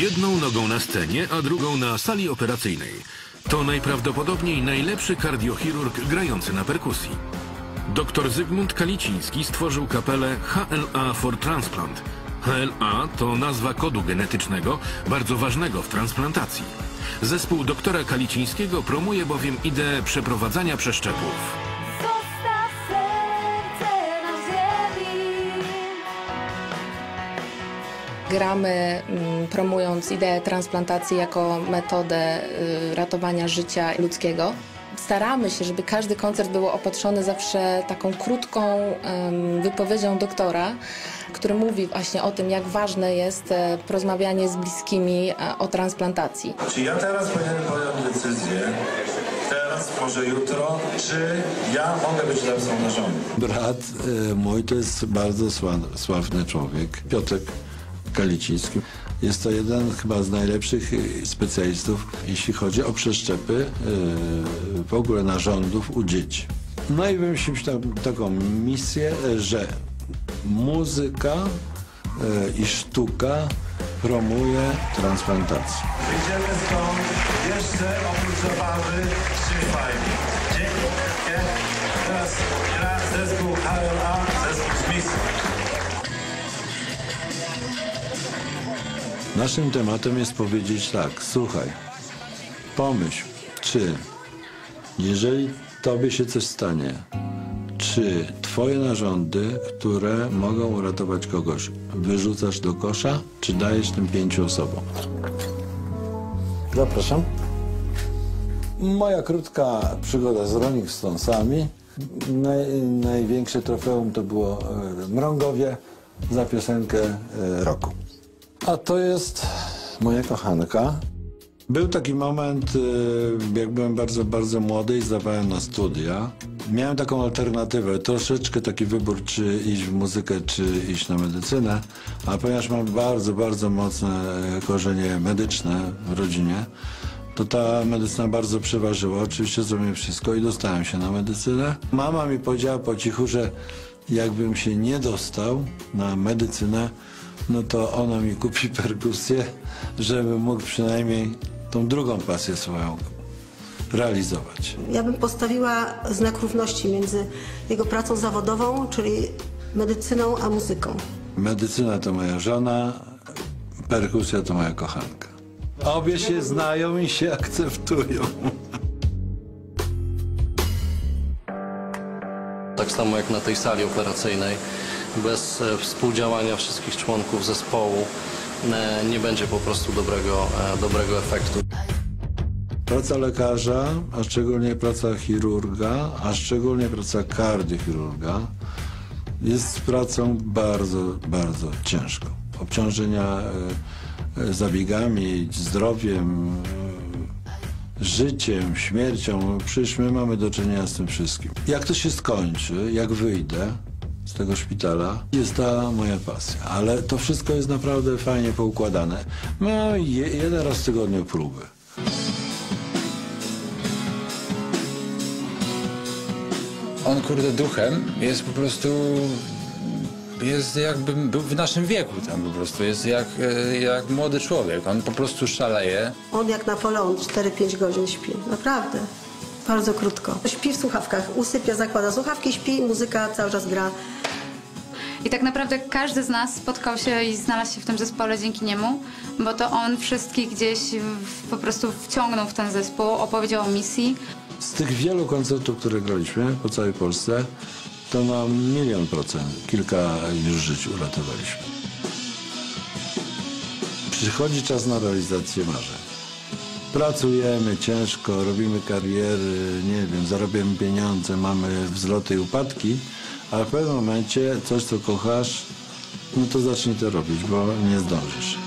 Jedną nogą na scenie, a drugą na sali operacyjnej. To najprawdopodobniej najlepszy kardiochirurg grający na perkusji. Dr Zygmunt Kaliciński stworzył kapelę HLA for Transplant. HLA to nazwa kodu genetycznego, bardzo ważnego w transplantacji. Zespół doktora Kalicińskiego promuje bowiem ideę przeprowadzania przeszczepów. Gramy mm, promując ideę transplantacji jako metodę y, ratowania życia ludzkiego. Staramy się, żeby każdy koncert był opatrzony zawsze taką krótką wypowiedzią doktora, który mówi właśnie o tym, jak ważne jest e, porozmawianie z bliskimi e, o transplantacji. Czy ja teraz powinienem podjąć decyzję, teraz, może jutro, czy ja mogę być lepszą narządu? Brat e, mój to jest bardzo sła- sławny człowiek, Piotrek Kaliciński. Jest to jeden chyba z najlepszych e, specjalistów, jeśli chodzi o przeszczepy e, w ogóle narządów u dzieci. No i wymyśliliśmy ta- taką misję, że muzyka e, i sztuka promuje transplantację. Wyjdziemy stąd jeszcze oprócz zabawy fajnym. Dzięki. Nie? Teraz gra zespół HLA, Naszym tematem jest powiedzieć tak, słuchaj, pomyśl, czy jeżeli tobie się coś stanie, czy twoje narządy, które mogą uratować kogoś, wyrzucasz do kosza, czy dajesz tym pięciu osobom? Zapraszam. Moja krótka przygoda z Rolling Stonesami. Naj, największe trofeum to było e, Mrągowie za piosenkę e, roku. A to jest moja kochanka. Był taki moment, y, jak byłem bardzo, bardzo młody i zdawałem na studia. Miałem taką alternatywę, troszeczkę taki wybór, czy iść w muzykę, czy iść na medycynę, ale ponieważ mam bardzo, bardzo mocne e, korzenie medyczne w rodzinie, to ta medycyna bardzo przeważyła. Oczywiście zrobiłem wszystko i dostałem się na medycynę. Mama mi powiedziała po cichu, że jakbym się nie dostał na medycynę, no to ona mi kupi perkusję, żebym mógł przynajmniej tą drugą pasję swoją realizować. Ja bym postawiła znak równości między jego pracą zawodową, czyli medycyną, a muzyką. Medycyna to moja żona, perkusja to moja kochanka. Obie się znają i się akceptują. Tak samo jak na tej sali operacyjnej, bez e, współdziałania wszystkich członków zespołu e, nie będzie po prostu dobrego, e, dobrego efektu. Praca lekarza, a szczególnie praca chirurga, a szczególnie praca kardiochirurga jest pracą bardzo, bardzo ciężką. Obciążenia zabiegami, zdrowiem, życiem, śmiercią. Przecież my mamy do czynienia z tym wszystkim. Jak to się skończy, jak wyjdę z tego szpitala, jest ta moja pasja. Ale to wszystko jest naprawdę fajnie poukładane. No je, jeden raz w tygodniu próby. on kurde duchem jest po prostu jest jakby był w naszym wieku tam po prostu jest jak, e, jak młody człowiek on po prostu szaleje On jak Napoleon 4-5 godzin śpi. Naprawdę. Bardzo krótko. Śpi w słuchawkach, usypia, zakłada słuchawki, śpi, muzyka cały czas gra. I tak naprawdę każdy z nas spotkał się i znalazł się w tym zespole dzięki niemu, bo to on wszystkich gdzieś w, po prostu wciągnął w ten zespół, opowiedział o misji. Z tych wielu koncertów, które graliśmy po całej Polsce, to na milion procent kilka już żyć uratowaliśmy. Przychodzi czas na realizację marzeń. Pracujemy ciężko, robimy kariery, nie wiem, zarabiamy pieniądze, mamy wzloty i upadki, ale w pewnym momencie coś, co kochasz, no to zacznij to robić, bo nie zdążysz.